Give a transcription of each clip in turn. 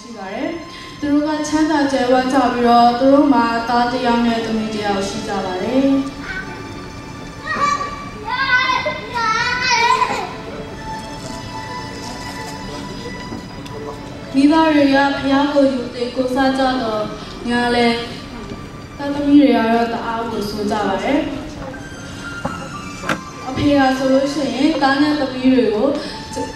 ရှိပါတယ်။သူတို့ကချမ်းသာကြွယ်ဝကြပြီးတော့သူတို့မှာသားတစ်ယောက်နဲ့သမီးတစ်ယောက်ရှိကြပါတယ်။မိဘတွေကဖျားကိုယူသေးကိုစားကြတော့ညာလဲသားသမီးတွေကတော့တအားကိုဆိုကြပါတယ်။အဖေကဆိုလို့ရှိရင်တားနဲ့သမီးတွေကို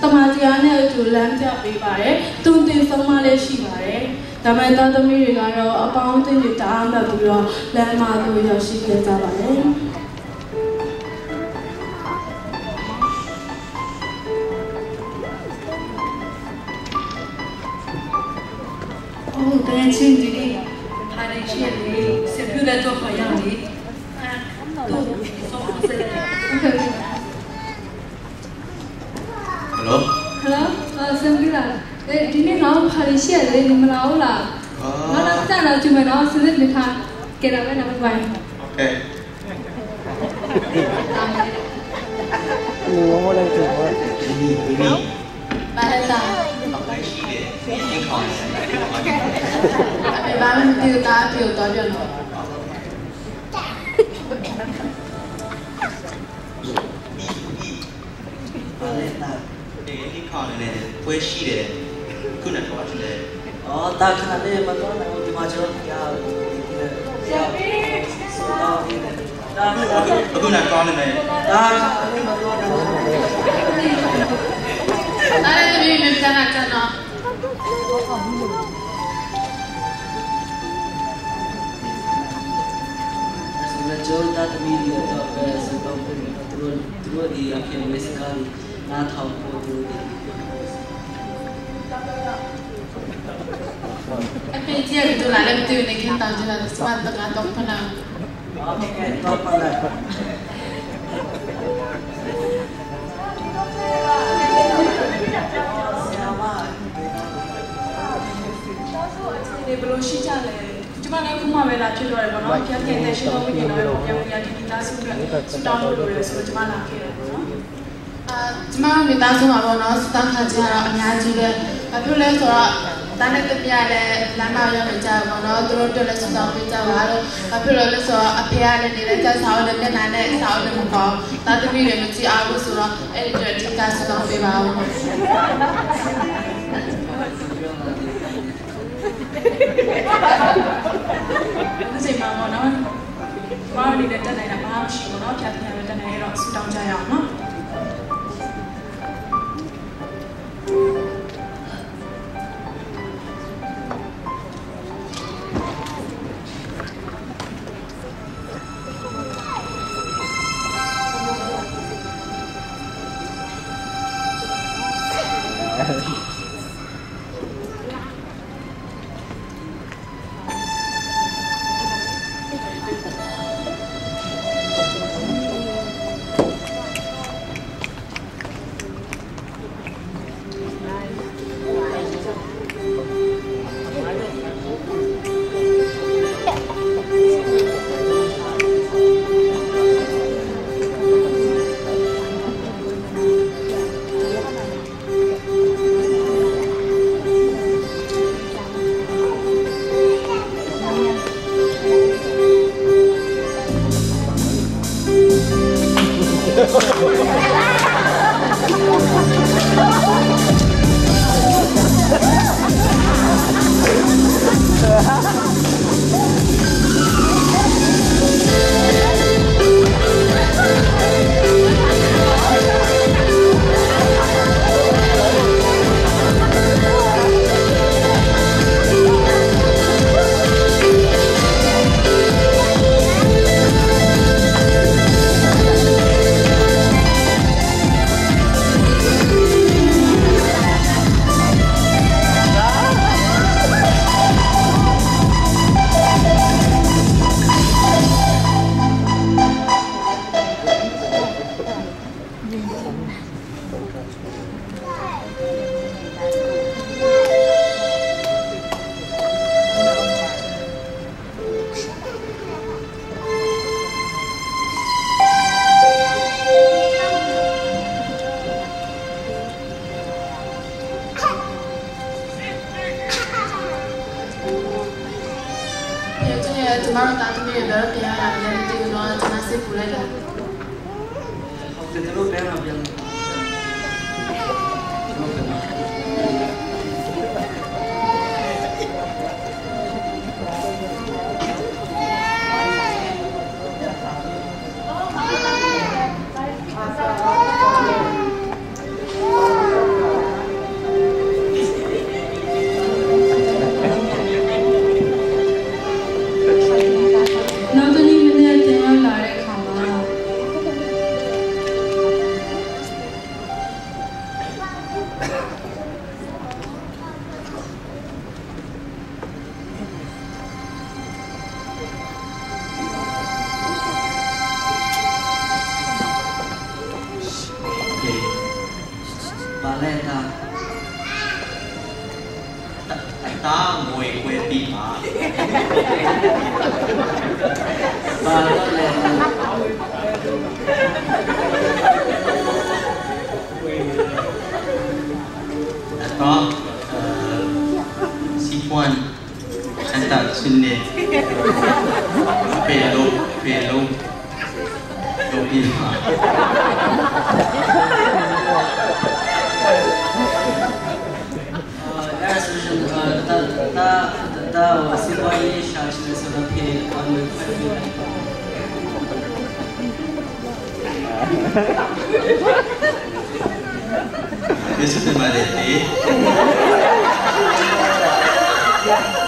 တမန်တရားနဲ့အတူလမ်းပြပေးပါတယ်။သူတင်ဆုံးမလည်းရှိပါတယ်။ဒါမဲ့သားသမီးတွေကတော့အပေါင်းအသင်းတွေတအားမှတ်ပြီးတော့လမ်းမှာသူရောက်ရှိခဲ့ကြပါတယ်။ Hello. Hello. Ờ, xin biết là đây đi nó Malaysia đây mình nó là nó là sao là chúng mình nói xin lên được hàng kể là bên nào bên ngoài. Ok. Ngủ không lên trường rồi. Đi đi đi. Bà hết là. Ba mình tiêu ta tiêu ta được rồi. ဒီရင်ခေါင်းနဲ့ပွဲရှိတယ်ခုနကတော့ရှိတယ်အော်တာခဏလေးမတော်တော့ဒီမှာကျွန်တော်ဖျားလို့ဒီနေ့ဖျားဆိုတော့ဒီနေ့ဒါခဏလေးအခုနကောင်းနေမယ်ဒါခဏလေးမတော်တော့အဲ့ဒါမျိုးမျိုးကျန်တာကျန်တော့ဆိုတော့ကျွန်တော်တမီးတွေတော့ပဲဆိုတော့သူတို့သူတို့ဒီအဖေဝေးစကားကြီး နားထောင်ဖို့သူတို့အဖေကြီးကတူလာလည်းမတူနေခင်တောင်းကြတာစပတ်တကတော့ဖနာအော်ကဲတော့ပါလားဒီဘလို့ရှိကြလဲကျမလည်းခုမှပဲလာဖြစ်တော့တယ်ပေါ့နော်ပြန်ပြန်တဲ့ရှင်တော်ဝိညာဉ်တော်ရဲ့ပြန်ပြန်ဒီသားစုအတွက်စတောင်းလို့လို့ဆိုတော့ကျမလာခဲ့တယ်ပေါ့နော်အာ ကျမမိသားစုမှာပေါ့နော်စတောင်းခါကြတော့အများကြီးပဲဘာဖြစ်လဲဆိုတော့တာနဲ့တပြလည်းလမ်းမရောက်နေကြပါပေါ့နော်သူတို့တို့လည်းစတောင်းပေးကြပါတော့ဘာဖြစ်လို့လဲဆိုတော့အဖေကလည်းနေတဲ့ချက်ဆောင်းနဲ့မျက်နှာနဲ့ဆောင်းနဲ့မကောင်းတာသမီးတွေမကြည့်အောင်လို့ဆိုတော့အဲ့ဒီအတွက်ထိကစတောင်းပေးပါဦး 今天早上打针，别人病了，别人跌倒了，怎么处理的？我看到别人了。Valeta ta ngồi quê đi mà Valeta Có Si Quan. Canta Sunne luôn Pelo Dopima Yeah.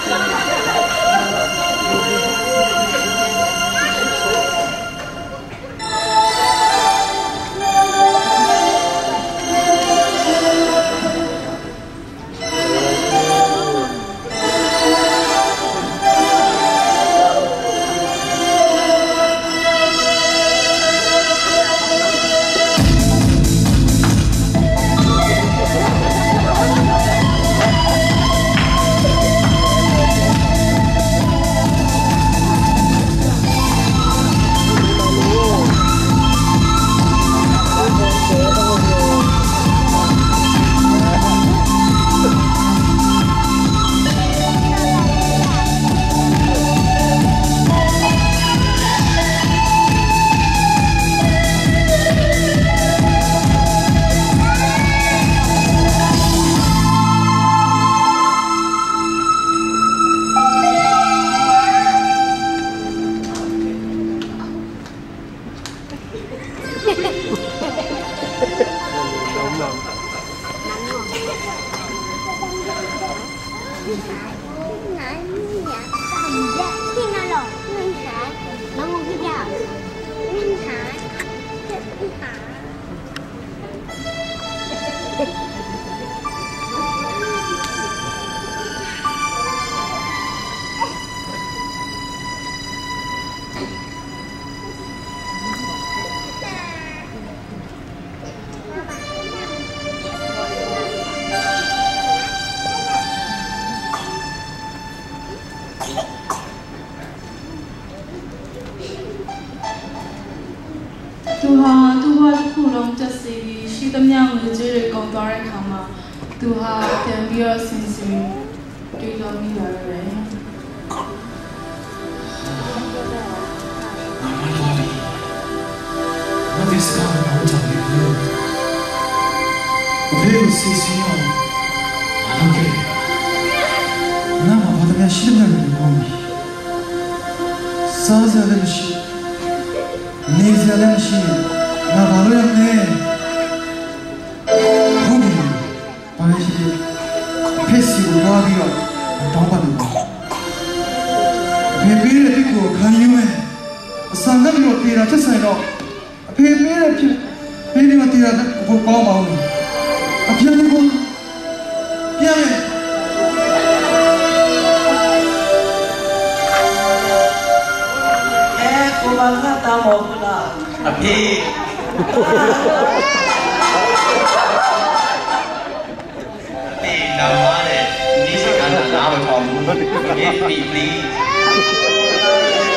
mübarek Kama, duha tembiyar sinsi duyulami yarare. আমার ভাবি what is going အဖေပေးတဲ့ဖြစ်ဘေဘီမတေးတာကိုကောင်းပါဦးအပြည့်လေးကိုပြန်မယ်အဲကိုပါကတာမောဘူးလားအဖေအေးနာမတဲ့ဒီစကားကလာမထောင်ဘူး Give me please ဒါအဖေ